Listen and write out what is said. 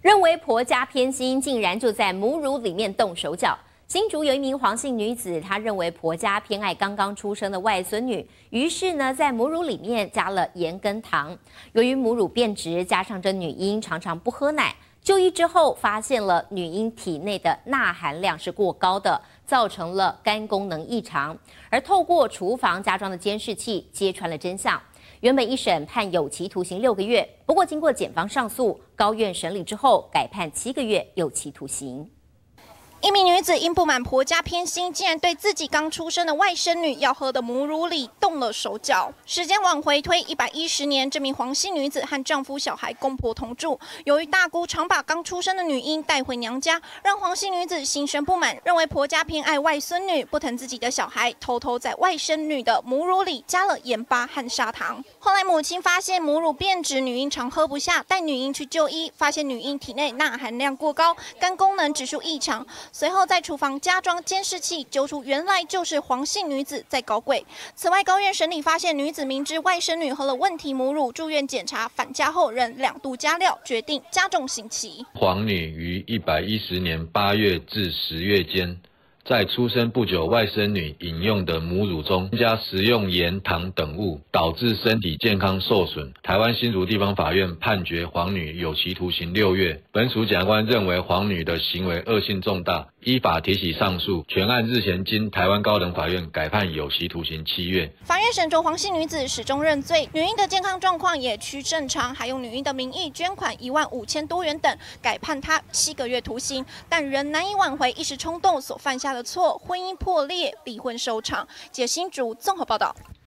认为婆家偏心，竟然就在母乳里面动手脚。新竹有一名黄姓女子，她认为婆家偏爱刚刚出生的外孙女，于是呢，在母乳里面加了盐跟糖。由于母乳变质，加上这女婴常常不喝奶，就医之后发现了女婴体内的钠含量是过高的，造成了肝功能异常。而透过厨房加装的监视器，揭穿了真相。原本一审判有期徒刑六个月，不过经过检方上诉，高院审理之后改判七个月有期徒刑。一名女子因不满婆家偏心，竟然对自己刚出生的外甥女要喝的母乳里动了手脚。时间往回推一百一十年，这名黄姓女子和丈夫、小孩公婆同住。由于大姑常把刚出生的女婴带回娘家，让黄姓女子心生不满，认为婆家偏爱外孙女，不疼自己的小孩，偷偷在外甥女的母乳里加了盐巴和砂糖。后来母亲发现母乳变质，女婴常喝不下，带女婴去就医，发现女婴体内钠含量过高，肝功能指数异常。随后在厨房加装监视器，揪出原来就是黄姓女子在搞鬼。此外，高院审理发现女子明知外甥女喝了问题母乳，住院检查返家后仍两度加料，决定加重刑期。黄女于一百一十年八月至十月间。在出生不久外甥女饮用的母乳中加食用盐、糖等物，导致身体健康受损。台湾新竹地方法院判决黄女有期徒刑六月。本署检官认为黄女的行为恶性重大，依法提起上诉。全案日前经台湾高等法院改判有期徒刑七月。法院审酌黄姓女子始终认罪，女婴的健康状况也趋正常，还用女婴的名义捐款一万五千多元等，改判她七个月徒刑，但仍难以挽回一时冲动所犯下的。错，婚姻破裂，离婚收场。解新竹综合报道。